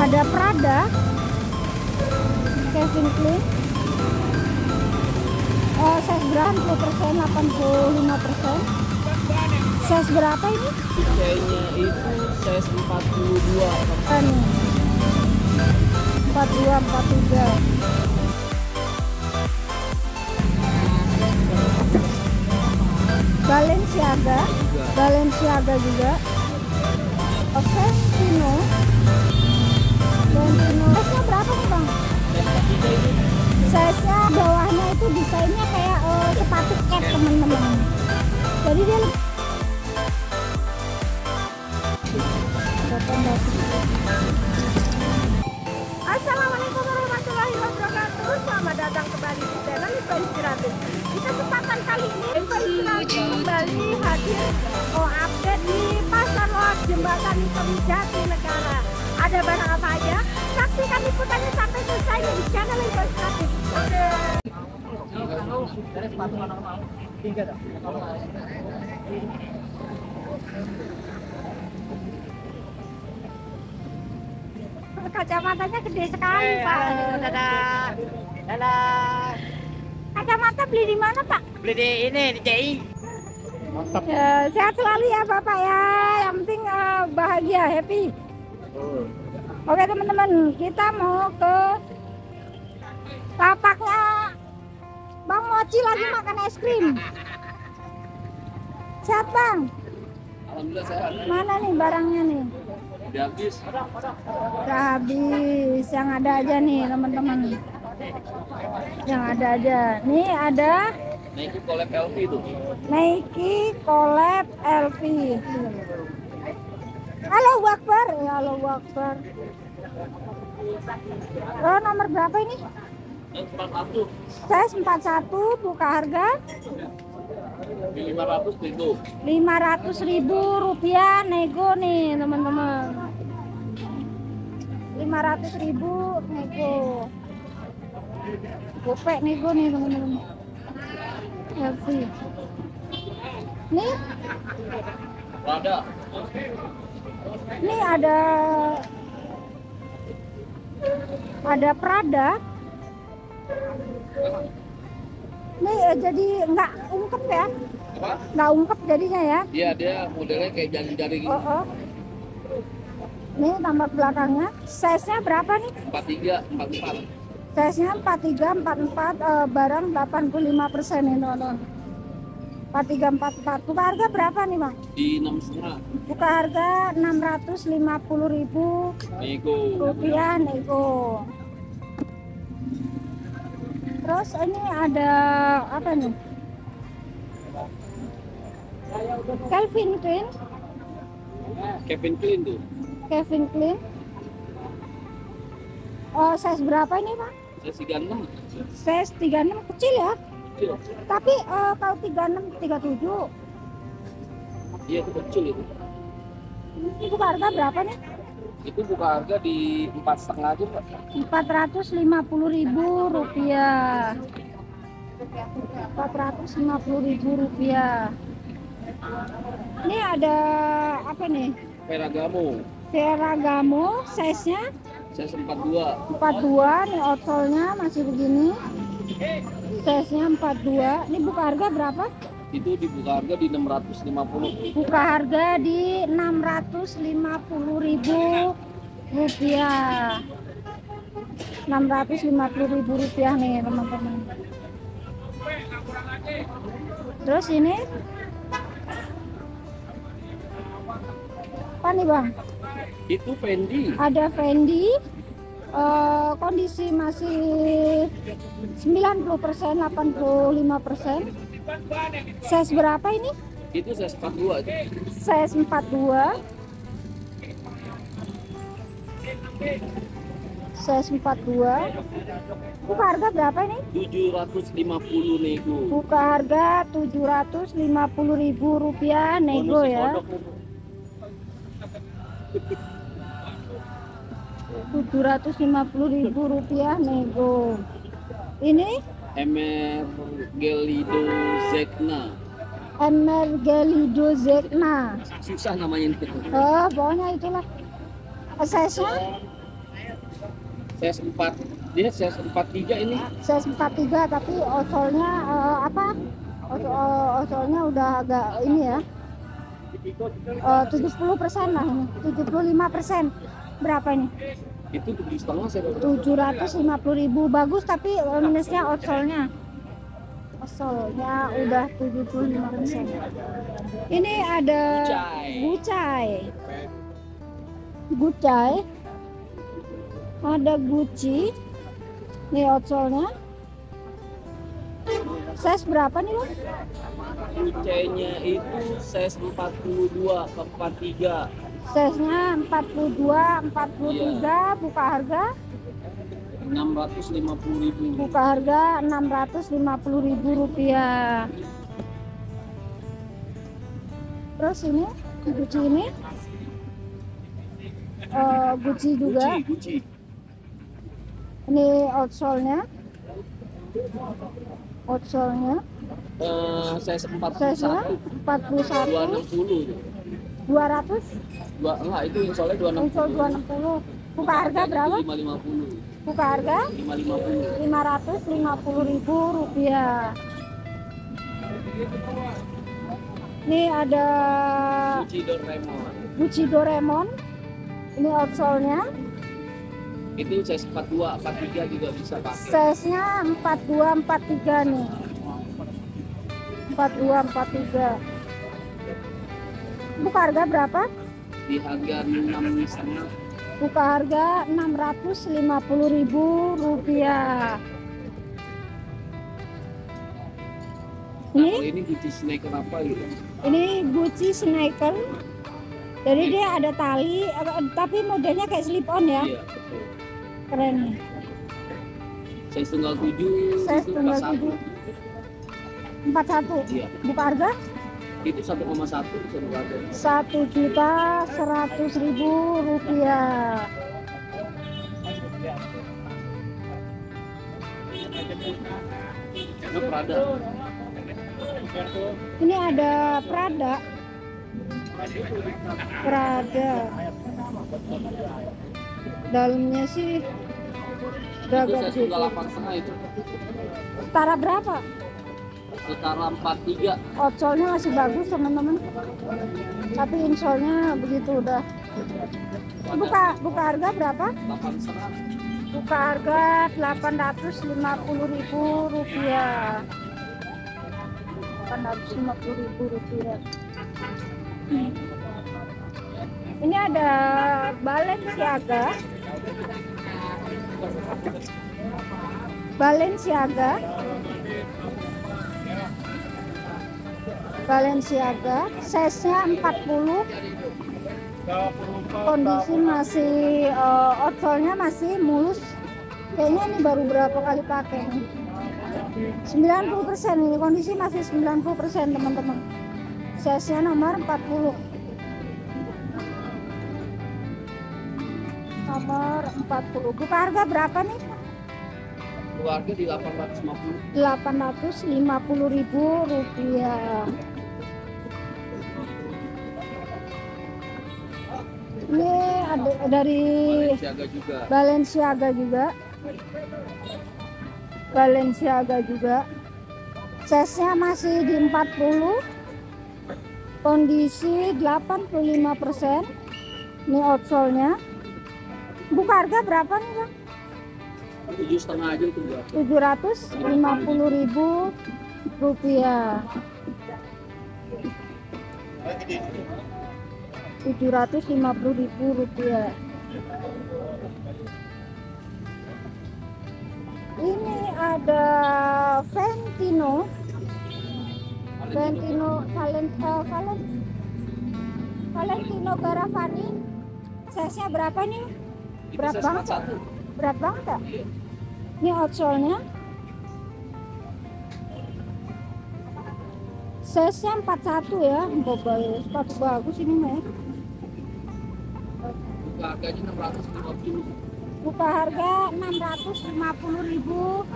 ada Prada Kevin Klein oh, size berapa? 10 persen 85 persen. Size berapa ini? Kayaknya itu size 42 kan 42 43 Balenciaga Balenciaga juga. Oke Pino Valentino size nya bawahnya itu desainnya kayak eh, sepatu cat teman-teman. Jadi dia Assalamualaikum warahmatullahi wabarakatuh. Selamat datang kembali di channel Info Inspiratif. Di kesempatan kali ini Info Inspiratif kembali hadir Oh update di Pasar Loak Jembatan Hitam Negara. Ada barang apa aja? Saksikan liputannya sampai selesai di channel Info Oke. Kacamatanya gede sekali Pak. dadah. Dadah. Kacamata beli di mana Pak? beli di ini di CI Ya, sehat selalu ya Bapak ya. Yang penting eh, bahagia, happy. Oke teman-teman, kita mau ke tapaknya Bang Moci lagi makan es krim. Sehat Bang? Alhamdulillah sehat. Mana nih barangnya nih? Udah habis. Udah habis, yang ada aja nih teman-teman. Yang ada aja. Nih ada Nike collab LV itu. Nike Collab LV. Halo Wakbar, ya halo Wakbar. Oh, nomor berapa ini? Dan 400 Size 41 buka harga di 500 itu. 500 ribu rupiah nego nih teman-teman 500 ribu nego gopek nego nih teman-teman nih Prada. Ini ada ada Prada. Ini eh, jadi nggak ungkep ya, Apa? nggak ungkep jadinya ya. Iya dia modelnya kayak jari-jari gitu. Oh, oh. Ini tambah belakangnya. Size-nya berapa nih? 43, 44. Size-nya 43, 44, eh, barang 85 persen ini, non. 43, 44. Buka harga berapa nih, Bang? Di 6 setengah. Buka harga 650.000 ribu Nego. rupiah nego terus ini ada apa nih Calvin Klein Kevin Klein tuh. Kevin Klein oh size berapa ini pak Saya 36. size 36 kecil ya. Tapi eh, kalau 36 37 Iya itu kecil itu. ini buka harga berapa nih Itu buka harga di empat setengah aja pak. 450.000 rupiah 450.000 rupiah ini ada apa nih Ferragamo. Ferragamo size nya Saya 42. 42 nih outsole-nya masih begini size nya 42 ini buka harga berapa? Itu dibuka harga di 650. buka harga di 650.000 rupiah. 650.000 rupiah nih teman-teman. Terus ini? Apa nih bang? Itu Fendi. ada Fendi eh, kondisi masih 90% 85% size berapa ini Itu saya 42 itu. size 42 size 42 buka harga berapa ini 750 nego. buka harga 750.000 rupiah nego Bonus ya kodok. 750.000 rupiah nego. Ini? Emer Gelido Zekna. Emergelido Zekna Susah namanya ini. oh pokoknya itulah. Size nya? Size 4 dia size 43 ini. Size 43 tapi outsole-nya eh, apa? Outsole- outsole-nya udah agak ini ya. Eh, 70% lah ini. 75% berapa ini itu tujuh setengah saya baru 750.000 bagus tapi eh, minusnya outsole-nya outsole-nya udah 75% ini ada Gucai. gucai ada gucci nih outsole-nya size berapa nih bang? Kucainya itu size 42 ke 43 size-nya 42 43 buka harga? 650 ribu. Buka harga 650.000 rupiah. Terus ini Gucci ini? Eh, Gucci juga? Gucci, Gucci. ini outsole-nya outsole-nya Eh, size size-nya 41 41 260 200 dua enggak itu yang soalnya 260 outsole 260 buka harga berapa? 550 buka harga? 550 550.000 rupiah. Ini ada Gucci Doraemon. Gucci Doraemon ini outsole-nya. Itu size 42 43 juga bisa pakai. Size-nya 42 43 nih. 42 43 buka harga berapa di harga 6 setengah. Buka harga 650.000 rupiah. Nah, ini? kalau ini Gucci sneaker apa gitu? Ini Gucci sneaker jadi dia ada tali tapi modelnya kayak slip on ya? Iya betul. Keren. Nih size tunggal 7 Size itu tunggal 41 41 iya. Buka harga itu 1,1 bisa berharga satu juta seratus ribu rupiah. Karena Prada. Ini ada Prada. Prada. Dalamnya sih itu agak size tunggal 8 setengah itu. Setara berapa setara 43 outsole-nya masih bagus teman-teman. Tapi insole-nya begitu udah. Buka buka harga berapa? 8 setengah buka harga 850.000 rupiah. 850.000 rupiah. Ini ada Balenciaga Balenciaga Balenciaga size-nya 40 kondisi masih uh, outsole-nya masih mulus. Kayaknya ini baru berapa kali pakai nih? 90% ini kondisi masih 90% teman-teman. Size-nya nomor 40 nomor 40 buka harga berapa nih? Keluarga di 850 850.000 ribu rupiah ini ada dari Balenciaga juga. Balenciaga juga. Balenciaga juga. Size-nya masih di 40 kondisi 85% ini outsole-nya. Buka harga berapa nih bang? tujuh setengah aja itu berapa? 750.000 rupiah 750.000 rupiah ini ada Ventino Valentino Valent, eh, Valent, Valentino Garavani. Size-nya berapa nih? Berat banget. 41 Berat banget ya? Ini outsole-nya Size-nya 41 ya. Bagus, sepatu bagus ini buka harganya 650 Buka harga 650 ribu.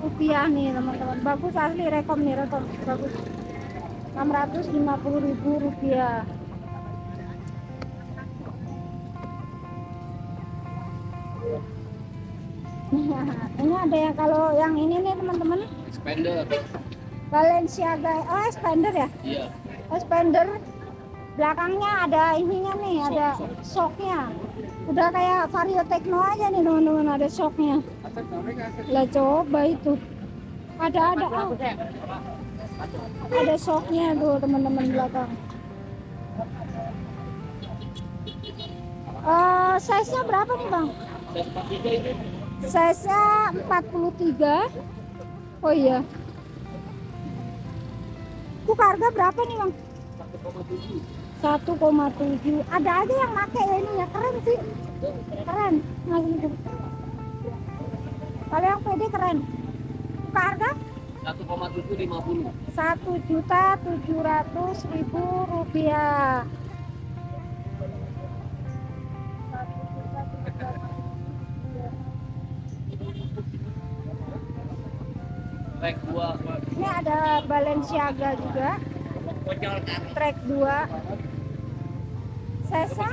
Rupiah nih teman-teman. Bagus asli rekom nih rekom. Bagus. 650 ribu rupiah. Ini ada yang kalau yang ini nih teman-teman. Expander. Balenciaga oh expander ya? Iya. expander belakangnya ada ininya nih ada shocknya udah kayak vario techno aja nih teman-teman ada shocknya lah coba itu. Ada ada. Oh. ada shocknya tuh teman-teman belakang. Eh, size nya berapa nih bang? Saya 43 itu size nya 43 oh iya. Buka harga berapa nih bang? 1,7. 1,7 ada aja yang pakai ya ini ya. Keren sih. Keren. Nah gitu kalau yang pede keren. Buka harga? 1,750. satu juta tujuh ratus ribu rupiah. Track 2. ini ada Balenciaga juga. Track 2 Sesa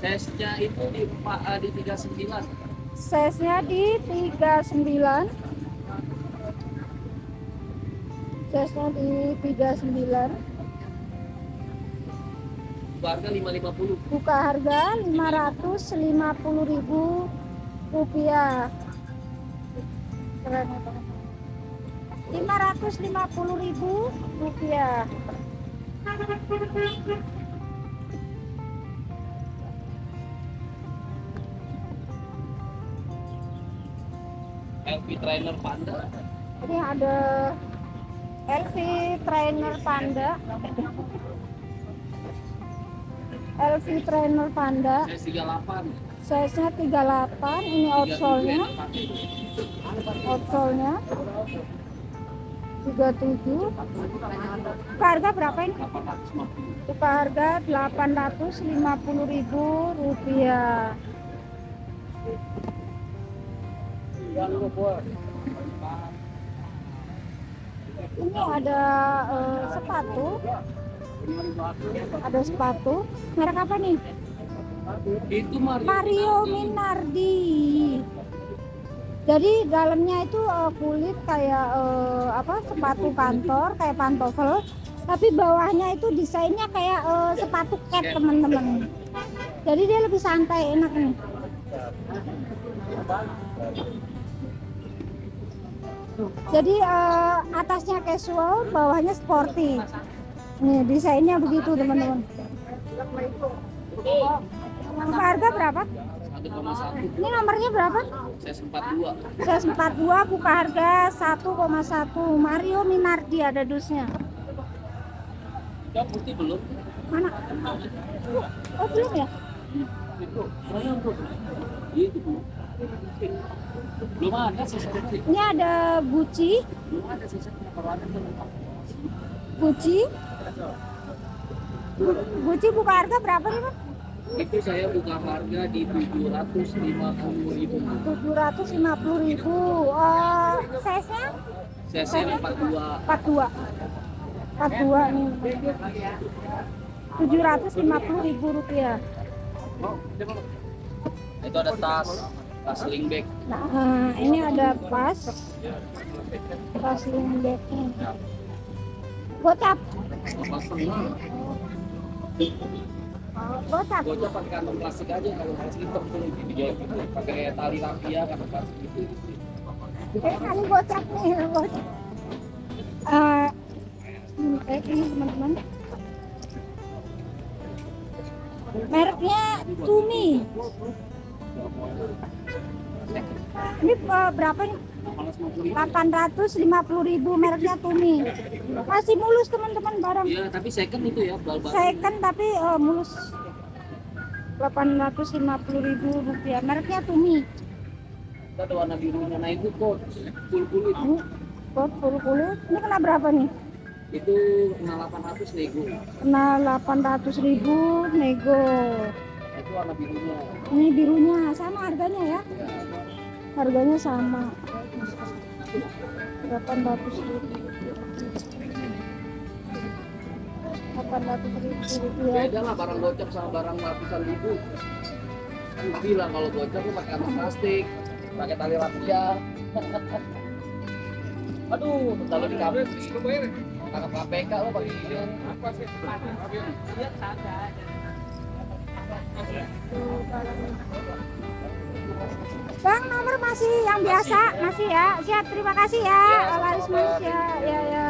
Size-nya itu di eh, di 39. size nya di 39 size nya di 39 Harga 550. buka harga 550.000 rupiah keren ya, teman-teman. 550.000 rupiah LV Trainer Panda. ini ada LV Trainer Panda LV Trainer Panda Size 38. size nya 38 ini outsole-nya 37 enak pakai. outsole-nya 37 Buka harga berapa ini? 850. Buka harga 850.000 rupiah. Ini ada eh, sepatu, ada sepatu. Merek apa nih? Itu Mario. Mario Minardi. Jadi dalamnya itu eh, kulit kayak eh, apa sepatu kantor kayak pantofel, tapi bawahnya itu desainnya kayak eh, sepatu cat teman-teman. Jadi dia lebih santai enak nih. Jadi eh, atasnya casual, bawahnya sporty. Nih desainnya begitu teman-teman. Harga berapa? 1,1. Ini nomornya berapa? Size 42. Size 42 buka harga 1,1 Mario Minardi ada dusnya Yang putih belum? mana oh belum ya Itu. Itu belum. Ada putih. ini ada Gucci Belum ada size kalau ada. Gucci Gucci buka harga berapa nih Pak? Itu saya buka harga di 750 ribu. 750 ribu oh, size nya Size 42. 42 42 nih 750 ribu rupiah Itu ada tas sling bag. Nah, ini ada pas pas. Gocap, Apa setengah? gocap. Gojek pakai kantong plastik aja kalau plastik terpuluh gitu pakai tali rafia kantong plastik gitu. Eh, kali gocap nih, gocap. Eh, ini teman-teman. Mereknya Tumi. Ini eh, berapa nih? 850 ribu mereknya Tumi. Masih mulus teman-teman barang. Iya, tapi second itu ya, bal-bal. second tapi eh, mulus 850 ribu rupiah mereknya Tumi Kita ada warna birunya. Nah itu kok kulit. ini kok kulit ini kena berapa nih Itu kena 800 nego. kena 800 ribu nego itu warna birunya. ini birunya sama harganya ya? Harganya sama. 800 ribu. 800 ribu rupiah Beda lah barang gocap sama barang ratusan ribu. Kan bilang kalau gocap lu pakai kantong plastik. pakai tali rapia aduh kalau di kampus tangkap KPK lo pakai gini Bang, nomor masih yang biasa, masih ya. Siap, terima kasih ya. Ya, Laris Mbak. ya, ya, ya.